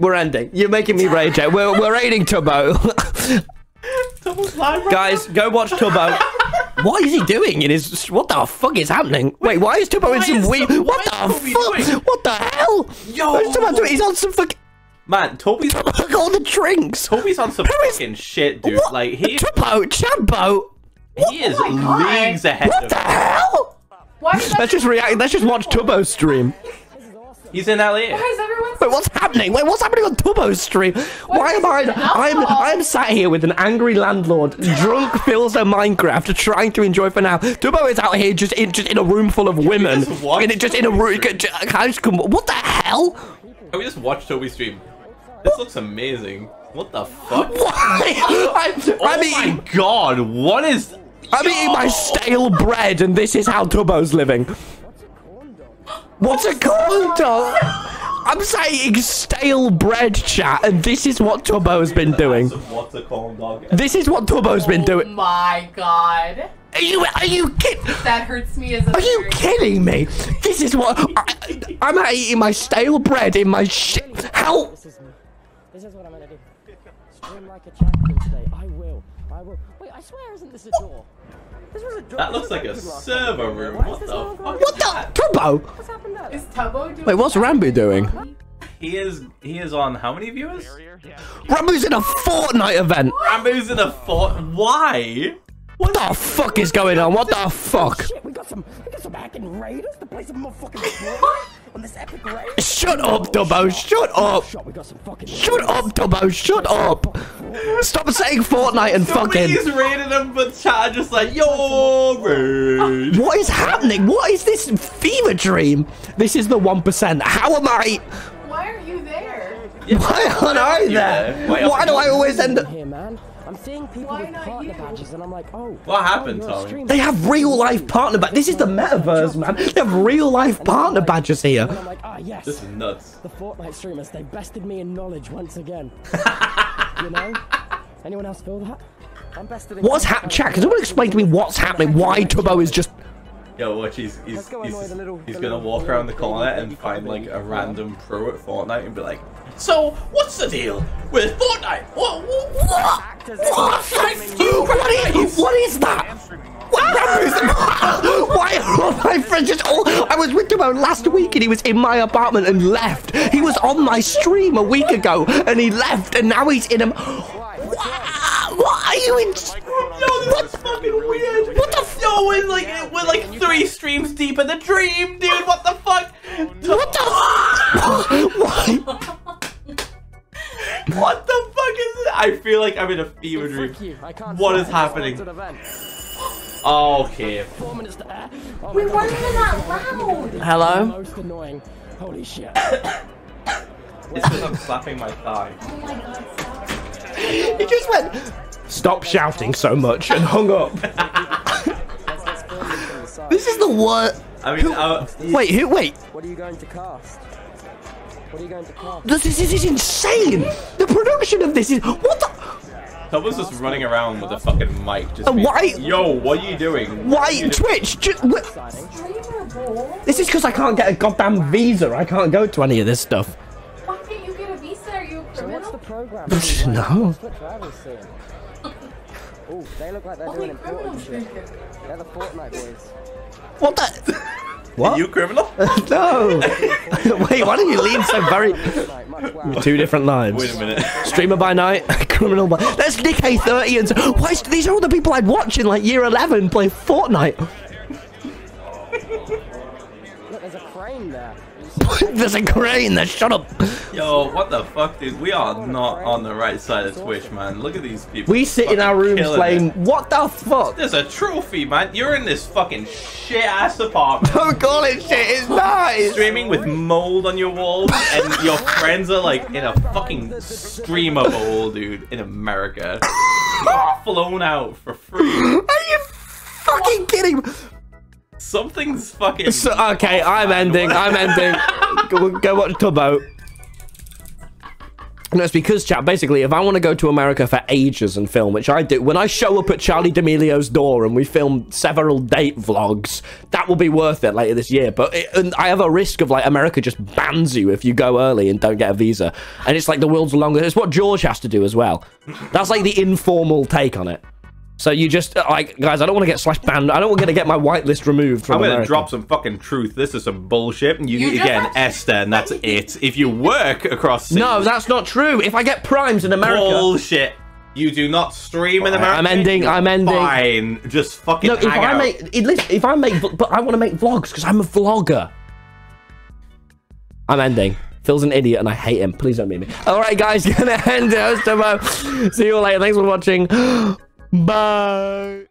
We're ending. You're making me rage out. We're, we're raiding Tubbo. Guys, go watch Tubbo. What is he doing in his... What the fuck is happening? Wait, why is Tubbo in some is weird... What the Toby fuck? doing- What the hell? Yo! What is doing? He's on some fucking... Man, Toby's Look at all the drinks. Toby's on some Who is- fucking shit, dude. What? Like he Tubbo, Chabbo. he is Oh leagues ahead What of the me. hell? Why? Let's just react. Let's just watch Tubbo's stream. He's in LA. Why is everyone? Wait, what's happening? Wait, what's happening on Tubbo's stream? Why am I? I'm I'm sat here with an angry landlord, drunk fills of Minecraft, trying to enjoy for now. Tubbo is out here just in just in a room full of women. just watch just in a room. Can I just come? What the hell? Can we just watch Toby stream? This looks amazing. What the fuck? Why? I'm, Oh I'm my eating. god, what is I'm eating my stale bread, and this is how Tubbo's living. What's a corn dog? I'm saying stale bread chat, and this is what Tubbo's been doing. What's a corn dog? This is what Tubbo's been doing. Oh doing. my god, Are you are you kidding? that hurts me as a. Are you kidding me? This is what I, I'm out eating my stale bread in my shit. How? This is me. This is what I'm gonna do. Scream like a champion today. I will. I will. Wait, I swear, isn't this a door? This was a door. That looks like a server room. What the all fuck? What the Tubbo? Wait, what's Ranboo doing? He is he is on how many viewers? Ranboo's in a Fortnite event. Ranboo's in a fort. Why? What the fuck is going on? What the fuck? Shit, we got some. We got some hacking raiders to play some motherfucking Fortnite on this epic raid. Shut up, Tubbo. Shut up. Shot, we got some fucking. Shut up, Tubbo. Shut up. Stop saying Fortnite and fucking. Somebody's raiding him, but chat are just like yo raid. What is happening? What is this fever dream? This is the 1%. How am I? Why are you there? Why aren't I there? there? Why Why do I always end up. Here, man. I'm seeing people Why with partner you? badges, and I'm like, oh. What oh, happened, you're a Tommy? They have real life partner badges. This is the metaverse, man. They have real life partner badges here. I'm like, ah, yes. This is nuts. The Fortnite streamers, they bested me in knowledge once again. you know? Anyone else feel that? I'm bested in What's happening? Chat, can someone explain to me what's happening? Why Tubbo is just. Yo, watch, he's he's, go he's, the little- he's the gonna little- walk the around the corner and find like a random pro at Fortnite and be like, So, what's the deal with Fortnite? What? What? What? What is, what is that? What Why are my friends just all? I was with him last week and he was in my apartment and left. He was on my stream a week ago and he left and now he's in a. What, what are you in? Yo, this is fucking weird. What the? F- Yo, we're like we're like three streams deep in the dream, dude. What the fuck? What the? Why? What the fuck is it? I feel like I'm in a fever dream. Frick you. I can't What I happening? sponsored event. Okay. Four minutes to. Oh We weren't even that loud. Hello? Most annoying. Holy shit. It's because I'm slapping my thigh. Oh my god, stop. He just went. Stop shouting so much and hung up. Let's, let's film this from the side. This is the worst. I mean, uh, Wait, who? Wait. What are you going to cast? What are you going to cast? This, this is insane. The production of this is what the. Tubbo's just running around with a fucking mic. Just Uh, being, why- Yo, what are you doing? Why Twitch? Just, wh- Signing. Streamer bowl. this is because I can't get a goddamn visa. I can't go to any of this stuff. Why can't you get a visa? Are you a So what's the criminal? program? No. Twitch rivals soon. Oh, they look like they're Only doing important shit. They're the Fortnite boys. What the? What? You criminal? no. Wait, why do you lean so very? Fortnite, much wow. Two different lives. Wait a minute. Streamer by night, criminal by. That's NickEh30 and. so- Why? Is, these are all the people I'd watch in like year 11 play Fortnite. Look, there's a crane there. There's a crane there. Shut up. Yo, what the fuck, dude? We are not on the right side of Twitch, man. Look at these people. We sit in our Fucking rooms killing playing. it. What the fuck? There's a trophy, man. You're in this fucking shit ass apartment. Don't call it shit. It's nice. Streaming with mold on your walls, and your friends are like in a fucking streamer bowl, dude, in America. You got flown out for free. Are you fucking kidding? me? Something's fucking. So, okay, I'm ending. I'm ending. Go, go watch Tubbo. No, it's because, chat, basically, if I want to go to America for ages and film, which I do, when I show up at Charli D'Amelio's door and we film several date vlogs, that will be worth it later this year. But it, and I have a risk of, like, America just bans you if you go early and don't get a visa. And it's, like, the world's longest. It's what George has to do as well. That's, like, the informal take on it. So you just, uh, like, guys, I don't want to get slash banned. I don't want to get my whitelist removed from I'm gonna America. drop some fucking truth. This is some bullshit. You, You need to get an have ESTA, and that's it. If you work across No, that's not true. If I get primes in America... bullshit. You do not stream in America. I'm ending, you're I'm ending. Fine, just fucking. No, if hang I out. make, it, listen, if I make, but I want to make vlogs because I'm a vlogger. I'm ending. Phil's an idiot and I hate him. Please don't meet me. All right, guys, gonna end it. See you all later. Thanks for watching. Bye.